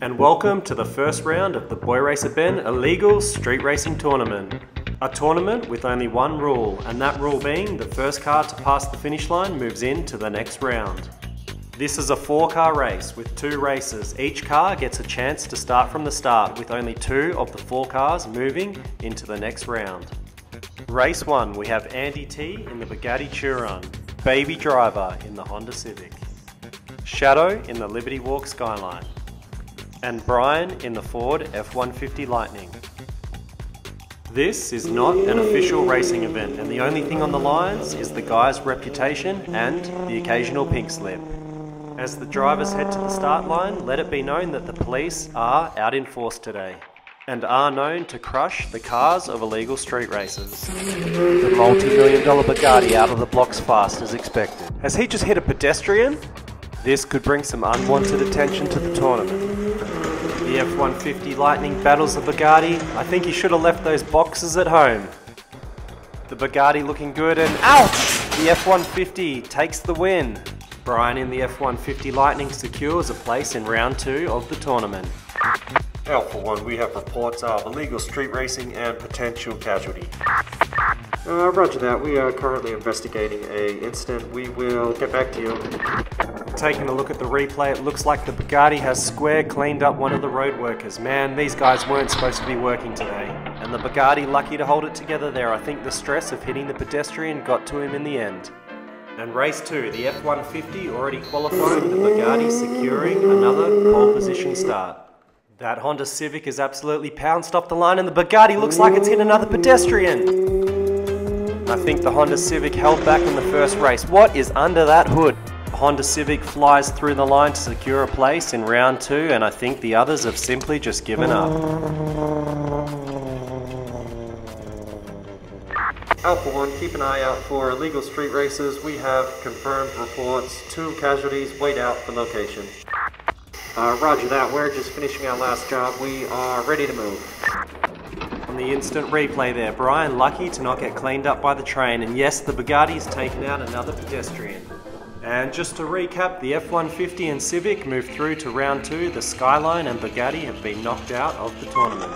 And welcome to the first round of the Boy Racer Ben Illegal Street Racing Tournament. A tournament with only one rule, and that rule being the first car to pass the finish line moves into the next round. This is a four car race with two races. Each car gets a chance to start from the start with only two of the four cars moving into the next round. Race 1 we have Andy T in the Bugatti Chiron, Baby Driver in the Honda Civic, Shadow in the Liberty Walk Skyline, and Brian in the Ford F-150 Lightning. This is not an official racing event and the only thing on the lines is the guy's reputation and the occasional pink slip. As the drivers head to the start line, let it be known that the police are out in force today and are known to crush the cars of illegal street races. The multi-million dollar Bugatti out of the blocks fast as expected. Has he just hit a pedestrian? This could bring some unwanted attention to the tournament. The F-150 Lightning battles the Bugatti. I think he should have left those boxes at home. The Bugatti looking good and ouch! The F-150 takes the win. Brian in the F-150 Lightning secures a place in round two of the tournament. Alpha 1, we have reports of illegal street racing and potential casualty. Uh, roger that. We are currently investigating a incident. We will get back to you. Taking a look at the replay, it looks like the Bugatti has square cleaned up one of the road workers. Man, these guys weren't supposed to be working today. And the Bugatti lucky to hold it together there. I think the stress of hitting the pedestrian got to him in the end. And race 2, the F-150 already qualifying, the Bugatti securing another pole position start. That Honda Civic is absolutely pounced off the line and the Bugatti looks like it's hit another pedestrian. I think the Honda Civic held back in the first race. What is under that hood? Honda Civic flies through the line to secure a place in round two and I think the others have simply just given up. Alpha 1, keep an eye out for illegal street races. We have confirmed reports. Two casualties wait out for location. Uh, roger that. We're just finishing our last job. We are ready to move. On the instant replay there, Brian lucky to not get cleaned up by the train, and yes, the Bugatti's taken out another pedestrian. And just to recap, the F-150 and Civic moved through to round two. The Skyline and Bugatti have been knocked out of the tournament.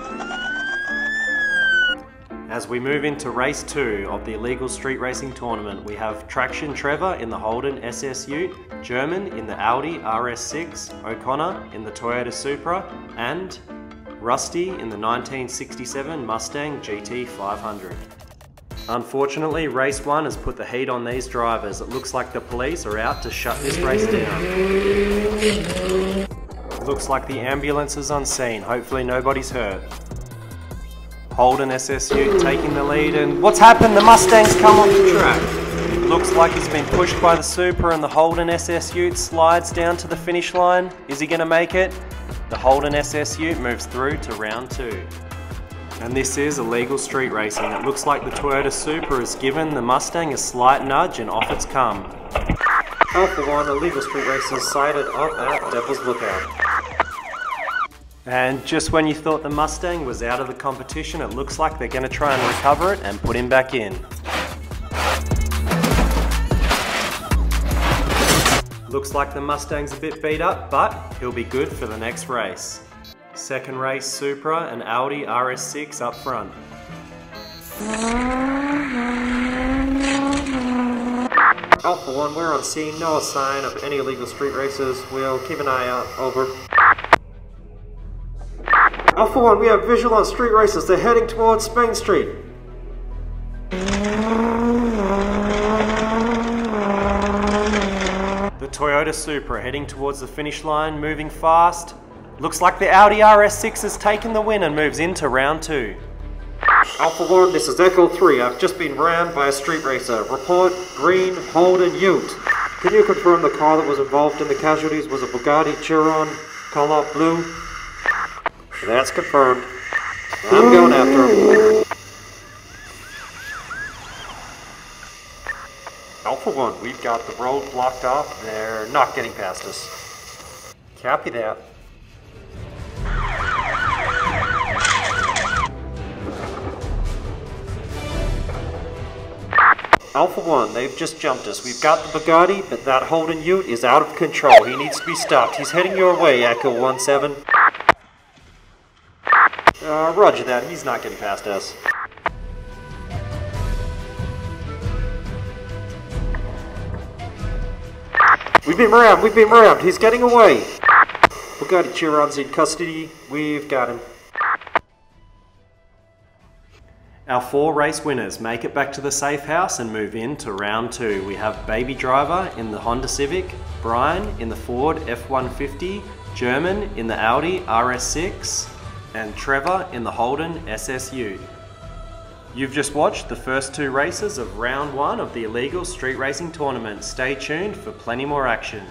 As we move into race two of the illegal street racing tournament, we have Traction Trevor in the Holden SS Ute, German in the Audi RS6, O'Connor in the Toyota Supra, and Rusty in the 1967 Mustang GT500. Unfortunately, race one has put the heat on these drivers. It looks like the police are out to shut this race down. Looks like the ambulance is on scene. Hopefully nobody's hurt. Holden SS Ute taking the lead and what's happened? The Mustang's come off the track. Looks like he's been pushed by the Supra and the Holden SS Ute slides down to the finish line. Is he going to make it? The Holden SS Ute moves through to round two. And this is illegal street racing. It looks like the Toyota Supra has given the Mustang a slight nudge and off it's come. Alpha 1, illegal street races sighted up at Devil's Lookout. And just when you thought the Mustang was out of the competition, it looks like they're going to try and recover it and put him back in. Looks like the Mustang's a bit beat up, but he'll be good for the next race. Second race, Supra and Audi RS6 up front. Alpha 1, we're on scene. No sign of any illegal street races. We'll keep an eye out. Over. Alpha 1, we have visual on street races. They're heading towards Spain Street. Toyota Supra heading towards the finish line, moving fast. Looks like the Audi RS6 has taken the win and moves into round two. Alpha 1, this is Echo 3. I've just been rammed by a street racer. Report green Holden Ute. Can you confirm the car that was involved in the casualties was a Bugatti Chiron, color blue? That's confirmed. I'm going after him. Alpha 1, we've got the road blocked off. They're not getting past us. Copy that. Alpha 1, they've just jumped us. We've got the Bugatti, but that Holden Ute is out of control. He needs to be stopped. He's heading your way, Echo 17. Uh, roger that. He's not getting past us. We've been rammed. We've been rammed. He's getting away. Bugatti Chiron's in custody. We've got him. Our four race winners make it back to the safe house and move into round two. We have Baby Driver in the Honda Civic, Brian in the Ford F-150, German in the Audi RS6, and Trevor in the Holden SS Ute. You've just watched the first two races of round one of the illegal street racing tournament. Stay tuned for plenty more action.